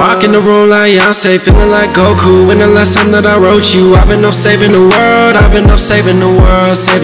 Walking the room like Yonsei, feeling like Goku. When the last time that I wrote you, I've been up saving the world. I've been up saving the world. Saving